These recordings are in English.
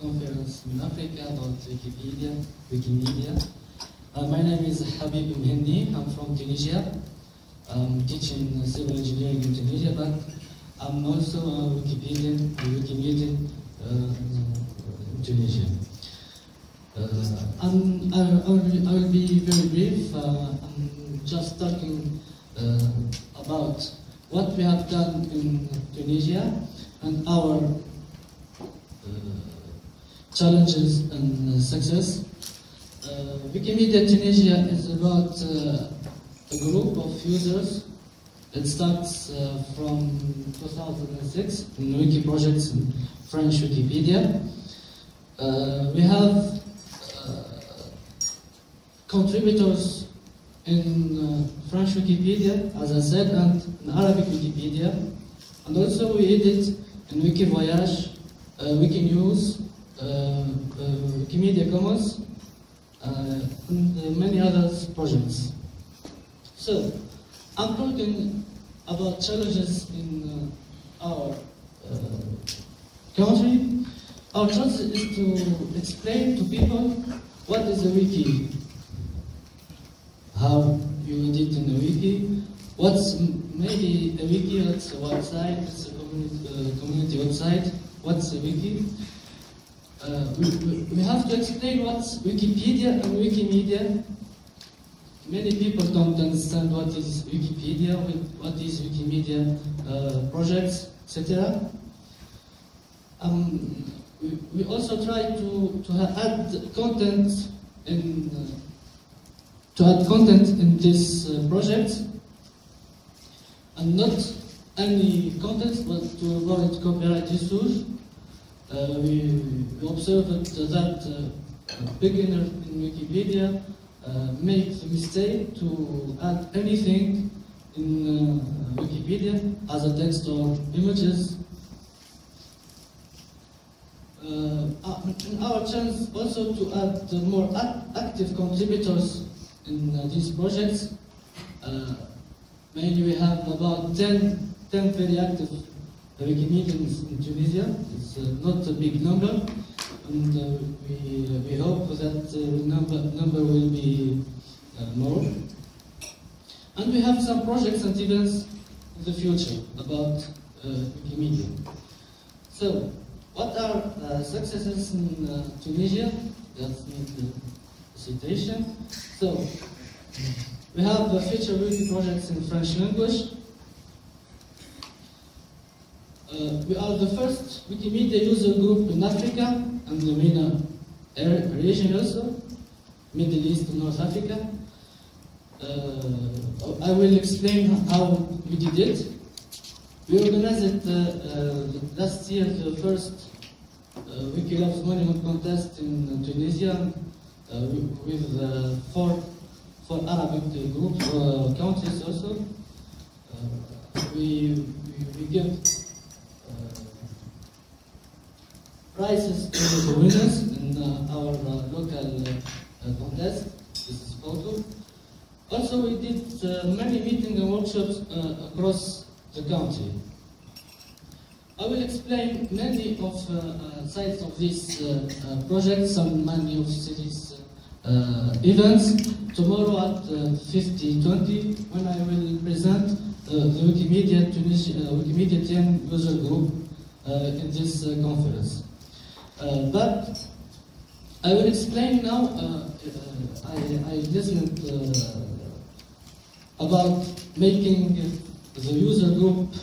conference in Africa about Wikipedia, Wikimedia. Uh, my name is Habib M'Henni. I'm from Tunisia. I'm teaching civil engineering in Tunisia, but I'm also a Wikipedian, a Wikimedian uh, in Tunisia. Uh, I'm, I, I, will, I will be very brief. Uh, I'm just talking uh, about what we have done in Tunisia and our uh, challenges and uh, success. Uh, Wikimedia Tunisia is about a group of users. It starts from 2006 in Wiki projects in French Wikipedia. we have contributors in uh, French Wikipedia, as I said, and in Arabic Wikipedia. And also we edit in Wikivoyage, uh, Wikinews, uh, uh, Wikimedia Commons, uh, and many other projects. So, I'm talking about challenges in uh, our uh, country. Our challenge is to explain to people what is a wiki, how you edit in a wiki, what's maybe a wiki, it's a website, it's a community, uh, community website, what's a wiki. Uh, we, have to explain what's Wikipedia and Wikimedia. Many people don't understand what is Wikipedia, what is Wikimedia uh, projects, etc. Um, we, we also try to, to add content in uh, to add content in this uh, project and not any content but to avoid copyright issues. Uh, we, observed that uh, beginners in Wikipedia uh, make the mistake to add anything in uh, Wikipedia as a text or images. Uh, our chance also to add more active contributors in uh, these projects. Uh, mainly we have about 10, 10 very active Wikimedians in Tunisia. It's uh, not a big number, and uh, we, we hope that the number, number will be more. And we have some projects and events in the future about Wikimedia. So, what are uh, successes in uh, Tunisia? That's the citation. So, we have uh, future wiki projects in French language. Uh, we are the first Wikimedia user group in Africa and the MENA region also, Middle East and North Africa. Uh, I will explain how we did it. We organized uh, uh, last year, the first uh, Wiki Loves Monument Contest in Tunisia uh, with uh, four, four Arabic groups, countries also. we, we, we prizes to the winners in uh, our uh, local uh, contest. This is photo. Also, we did many meetings and workshops across the country. I will explain many of uh, sides of this uh, uh, project, some many of these events tomorrow at 5020 when I will present the Wikimedia Tunisia, Wikimedia TN user group in this conference. Uh, but I will explain now, uh, uh, I, I, listened about making the user group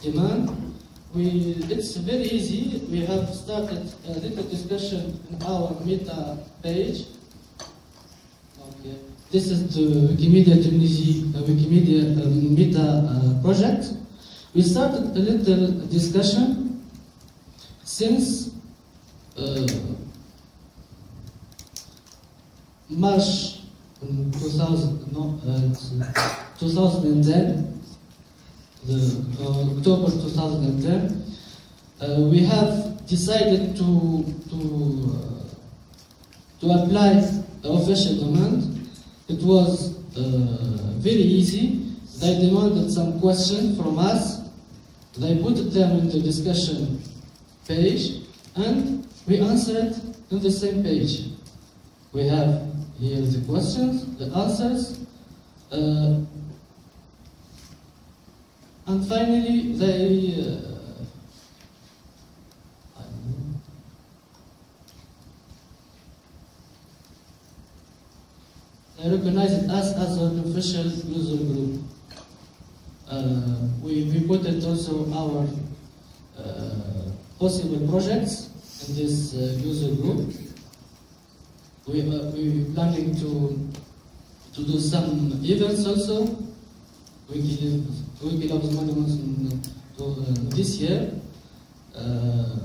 demand. We, it's very easy. We have started a little discussion in our meta page. Okay. This is the Wikimedia Tunisia, uh, Wikimedia meta uh, project. We started a little discussion since uh, March 2000, no, uh, 2010, the, uh, October 2010, uh, we have decided to to uh, to apply the official demand. It was uh, very easy. They demanded some questions from us. They put them into discussion page and we answer it in the same page. We have here the questions, the answers, uh, and finally they uh, they recognize us as an official user group. Uh, we, we put it also our uh, possible projects in this uh, user group. We uh, we planning to to do some events also. Wiki Wikilabs monuments in, uh, this year. Uh,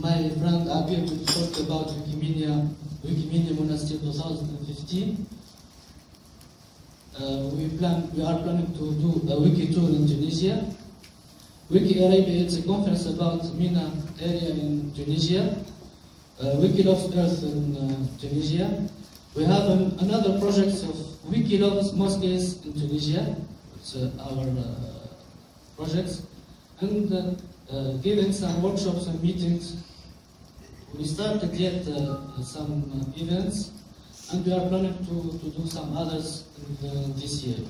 my friend Abir will talk about Wikimedia Wikimedia Monastir 2015. Uh, we plan we are planning to do a wiki tour in Tunisia. Wiki Arabia is a conference about MENA area in Tunisia. Uh, Wiki Loves Earth in uh, Tunisia. We have an, another project of Wiki Loves Mosques in Tunisia. It's uh, our uh, projects. And uh, uh, giving some workshops and meetings we started yet uh, some events, and we are planning to, to do some others in, this year.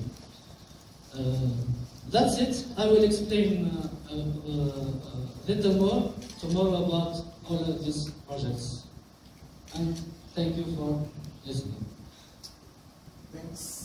That's it. I will explain uh, uh, uh, a little more tomorrow about all of these projects. And thank you for listening. Thanks.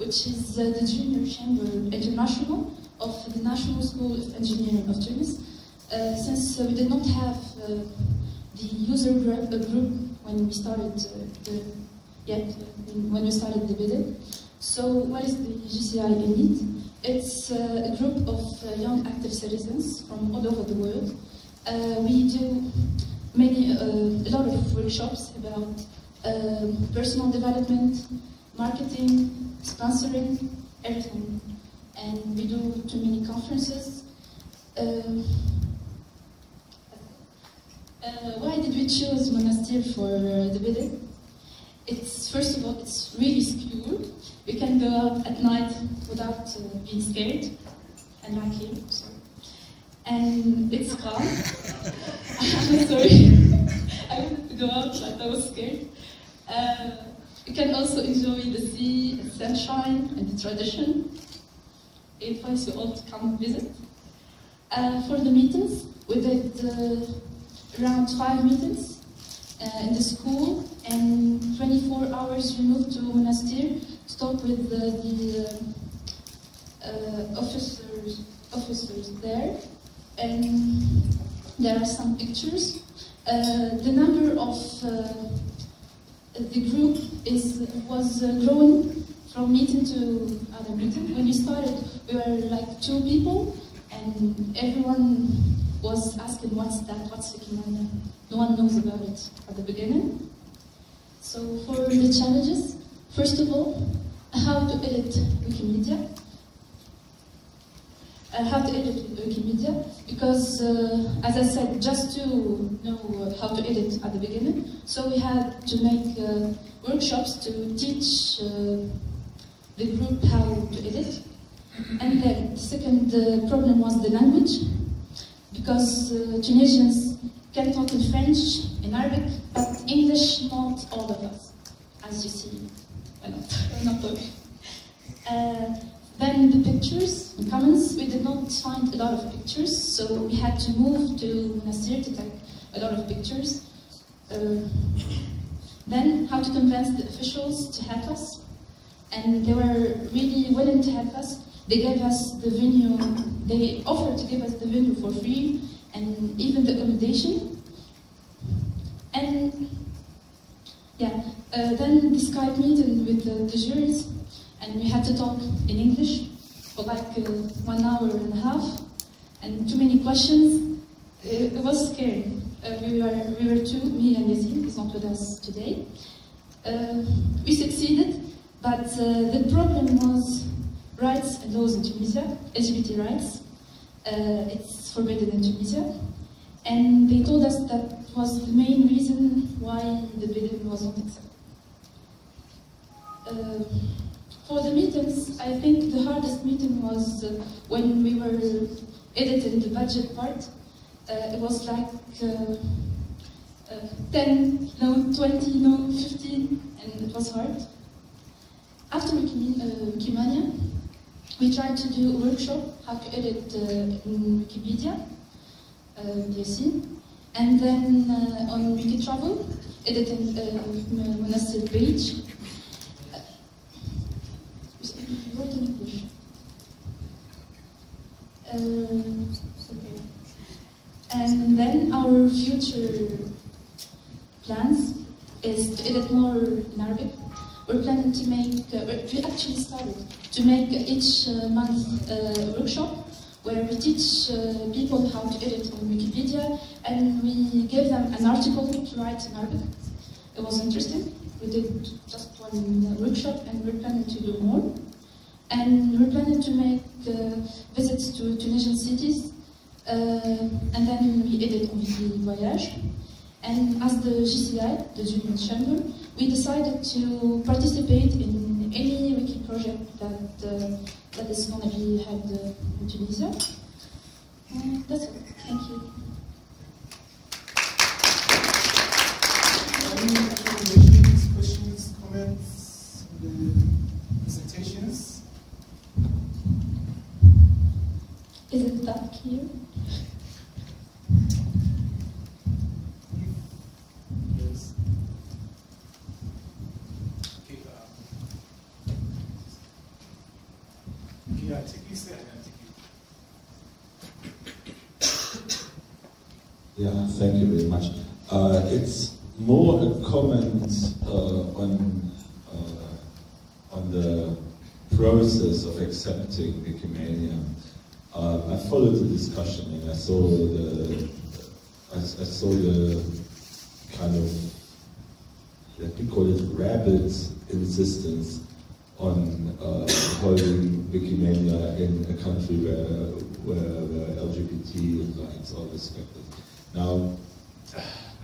which is uh, the Junior Chamber International of the National School of Engineering of Tunis, uh, since uh, we did not have uh, the user group, group, when we started the yet when we started the bidding. So what is the JCI ENIT? It's a group of young active citizens from all over the world. we do many, uh, a lot of workshops about uh, personal development, marketing, sponsoring, everything. And we do too many conferences. Um, uh, why did we choose Monastir for the bidding? It's first of all, it's really secure. We can go out at night without uh, being scared, and like here. So and it's calm. I'm sorry. I wanted to go out, but I was scared. Uh, you can also enjoy the sea, the sunshine, and the tradition. It invites you all to come visit. Uh, for the meetings, we did uh, around five meetings uh, in the school, and 24 hours we moved to Monastir to talk with the uh, officers, officers there and there are some pictures. Uh, the number of uh, the group is was uh, growing from meeting to other meeting. When we started, we were like two people, and everyone was asking, "What's that? What's Wikimedia?" No one knows about it at the beginning. So for the challenges, first of all, how to edit Wikimedia. Uh, how to edit Wikimedia because, uh, as I said, just to know how to edit at the beginning, so we had to make uh, workshops to teach uh, the group how to edit. And then the second uh, problem was the language, because uh, Tunisians can talk in French, in Arabic, but English not all of us, as you see. Not, not uh, then the pictures, the Commons, we did not find a lot of pictures, so we had to move to Nasir to take a lot of pictures. Uh, then how to convince the officials to help us, and they were really willing to help us. They gave us the venue, they offered to give us the venue for free, and even the accommodation. And yeah, uh, then the Skype meeting with the, the juries, and we had to talk in English for like uh, one hour and a half, and too many questions. It, it was scary. Uh, we were we were two, me and Yazid, is not with us today. Uh, we succeeded, but uh, the problem was rights and laws in Tunisia, LGBT rights. Uh, it's forbidden in Tunisia, and they told us that was the main reason why the bidding was not accepted. Uh, for the meetings, I think the hardest meeting was uh, when we were editing the budget part. Uh, it was like uh, uh, 10, no, 20, no, 15, and it was hard. After Wikimania, we tried to do a workshop how to edit in Wikipedia, the uh, and then uh, on Wikitravel, editing uh, Monastir page, wrote in English. Okay. And then our future plans is to edit more in Arabic. We're planning to make, uh, we actually started to make each uh, month a workshop where we teach uh, people how to edit on Wikipedia and we give them an article to write in Arabic. It was interesting. We did just one workshop and we're planning to do more. And we're planning to make uh, visits to Tunisian cities, uh, and then we edit the voyage. And as the JCI, the Junior Chamber, we decided to participate in any wiki project that uh, that is going to be held in Tunisia. And that's it. Thank you. Any recommendations, questions, comments, the presentations? Is it dark here? Yes. Okay, okay, take this and take. Yeah, thank you very much. Uh, it's more a comment uh, on uh, on the process of accepting Wikimania. Followed the discussion and I saw the I, I saw the kind of let me call it rabid insistence on uh, holding Wikimania in a country where, where, LGBT rights are respected. Now,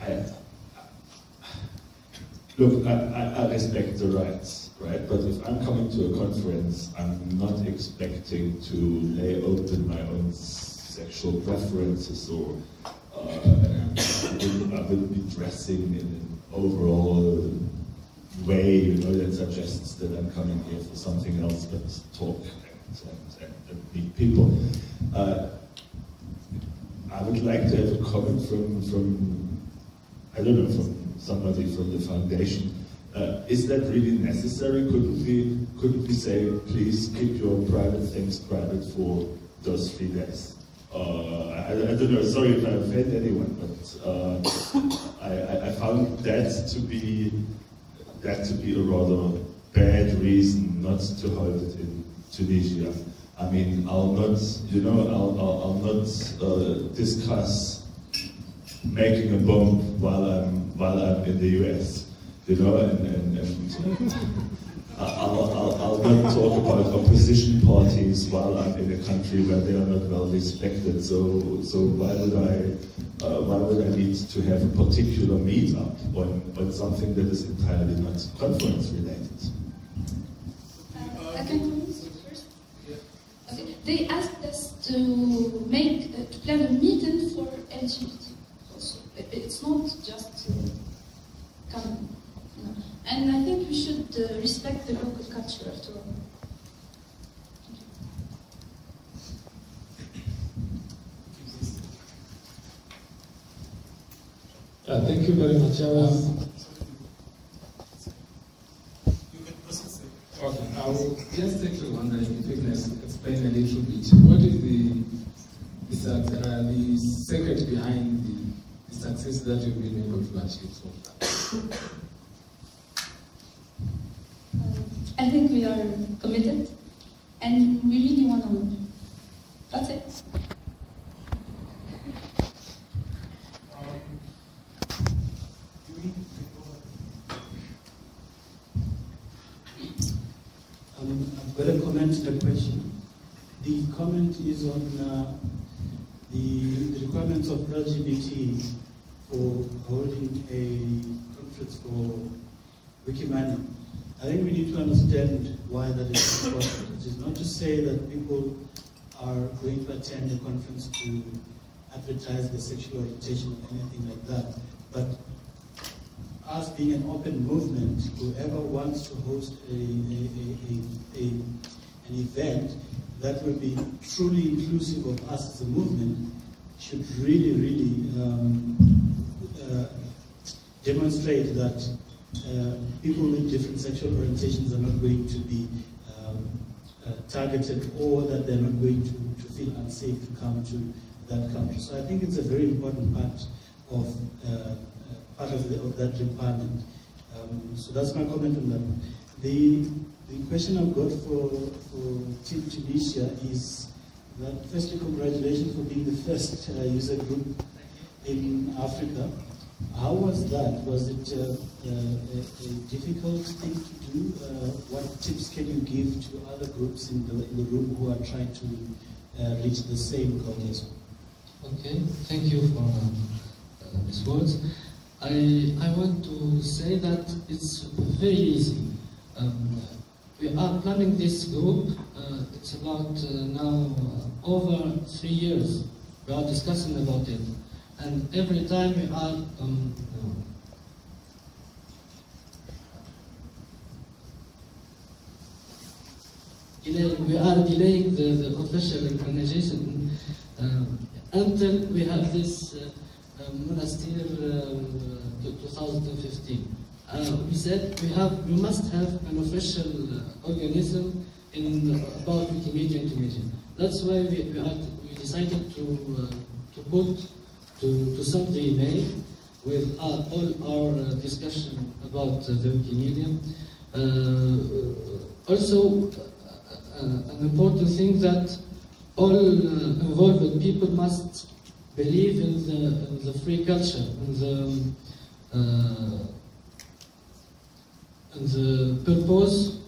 I, look, I, I respect the rights, right? But if I'm coming to a conference, I'm not expecting to lay open my own sexual preferences or uh, I will be dressing in an overall way, you know, that suggests that I'm coming here for something else but talk and, and, and meet people. Uh, I would like to have a comment from, from I don't know, from somebody from the foundation. Uh, is that really necessary? Couldn't we, couldn't we say, please keep your private things private for those three days? Uh, I, I, don't know, sorry if I offend anyone, but uh, I, I, found that to be that to be a rather bad reason not to hold it in Tunisia. I mean, I'll not, you know, I'll, I'll, I'll not uh, discuss making a bomb while I'm while I'm in the US, you know, and, and, and I'll, I'll, I'll not talk about opposition parties while I'm in a country where they are not well respected. So, so why would I, uh, why would I need to have a particular meetup on, on something that is entirely not conference related? Uh, I can comment first. Okay. They asked us to make uh, to plan a meeting for LGBT. Also, It- it's not just uh, come. You know. And I think we should uh, respect the local culture after all. Uh, thank you very much. I was, You can proceed, sir. okay, I was just actually wondering if you can explain a little bit what is the the, suc- uh, the secret behind the, the success that you've been able to achieve so far? Uh, I think we are committed, and we really want to. That's it. Um, I've got a comment and a question. The comment is on uh, the, the requirements of LGBT for holding a conference for Wikimania. I think we need to understand why that is important. It is not to say that people are going to attend a conference to advertise their sexual orientation or anything like that, but us being an open movement, whoever wants to host a, a, a, a, an event that will be truly inclusive of us as a movement should really, really um, uh, demonstrate that people with different sexual orientations are not going to be um, uh, targeted or that they're not going to, to feel unsafe to come to that country. So I think it's a very important part of uh, uh, part of, the, of that requirement. Um, so that's my comment on that. The the question I've got for for Team Tunisia is that firstly, congratulations for being the first uh, user group in Africa. How was that? Was it uh, uh, a, a difficult thing to do? Uh, what tips can you give to other groups in the, in the room who are trying to uh, reach the same goal as? Okay, thank you for uh, these words. I, I want to say that it's very easy. Um, we are planning this group, uh, it's about now over three years. We are discussing about it. And every time we are um, delaying, we are delaying the, the official organization uh, until we have this uh, uh, monastir um, to 2015. Uh, we said we have, we must have an official uh, organism in uh, about Wikimedia in Tunisia. That's why we, we, we decided to uh, to put to, to the email with uh, all our uh, discussion about uh, the Wikimedia. Uh, also, uh, an important thing that all uh, involved people must believe in the, in the free culture, in the, uh, in the purpose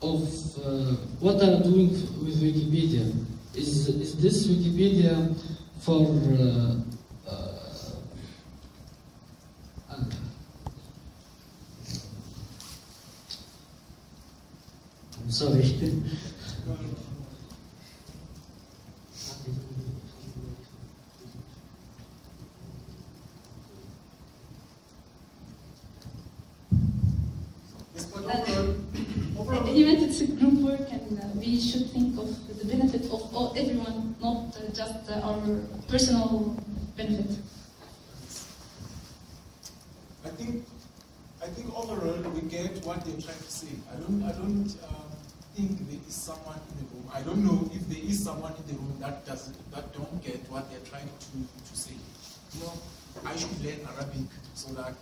of uh, what I'm doing with Wikipedia. Is, is this Wikipedia for uh, uh, uh, I'm sorry. Yes, but overall, overall, He meant it's a group work, and uh, we should think of the benefit of all, everyone, not uh, just uh, our personal benefit. I think, I think overall we get what they're trying to say. I don't, I don't um, think there is someone in the room. I don't know if there is someone in the room that doesn't, that don't get what they're trying to, to say. You know, I should learn Arabic so that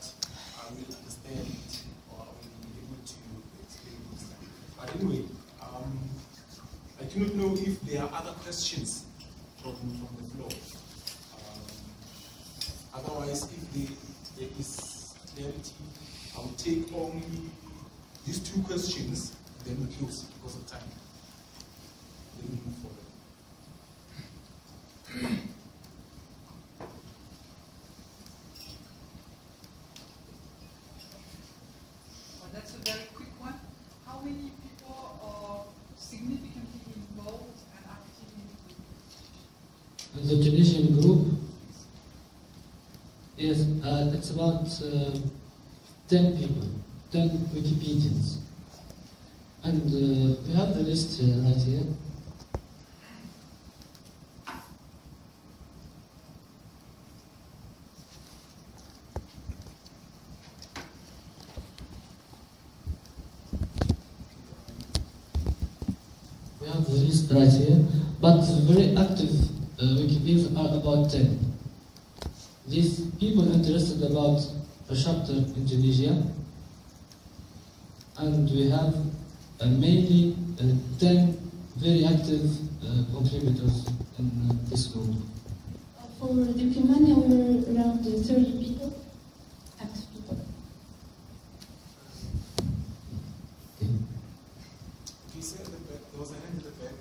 I will understand it or I will be able to explain this. But anyway, um, I do not know if there are other questions from, from the floor. Um, Otherwise, if there, there is clarity, I will take only these two questions then we close because of time. Then we move forward. Well, that's a very quick one. How many people are significantly involved and active in the The Tunisian group, yes, uh, it's about uh, 10 people, 10 Wikipedians. And uh, we have the list uh, right here. We have the list right here, but very active uh, are about 10. These people interested about a chapter in Tunisia, and we have uh, mainly uh, 10 very active uh, contributors in uh, this group. For the Wikimania, we were around 30 people, active people. Okay. He said at the back, there was a hand at the back.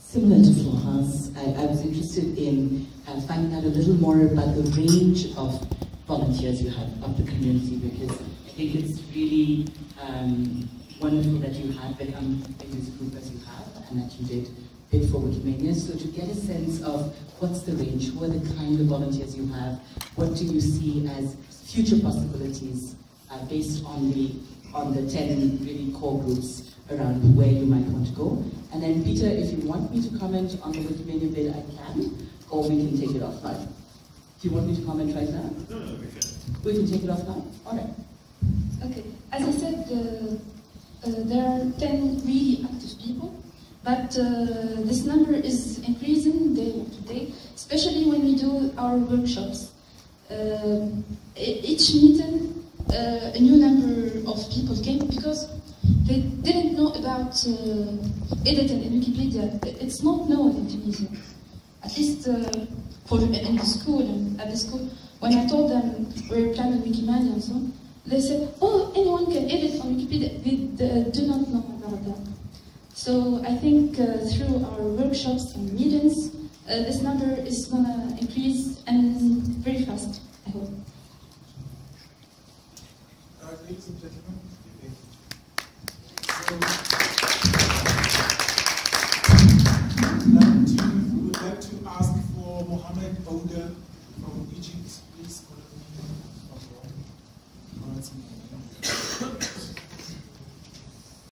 Similar to Florence, I, I was interested in uh, finding out a little more about the range of volunteers you have of the community because I think it's really um, wonderful that you have become in this group as you have and that you did bid for Wikimania. So to get a sense of what's the range, who are the kind of volunteers you have, what do you see as future possibilities uh, based on the on the 10 really core groups around where you might want to go. And then Peter, if you want me to comment on the Wikimania bid, I can, or we can take it offline. Do you want me to comment right now? No, no, we can. We can take it off now? All right. Okay, as I said, uh, uh, there are 10 really active people, but uh, this number is increasing day to day, especially when we do our workshops. Um, e- each meeting, uh, a new number of people came because they didn't know about uh, editing in Wikipedia. It's not known in Tunisia, at least uh, for in the school at the school. When I told them we're planning Wikimania and so on, they said, "Oh, anyone can edit on Wikipedia." We uh, do not know about that. So I think uh, through our workshops and meetings, uh, this number is gonna increase, and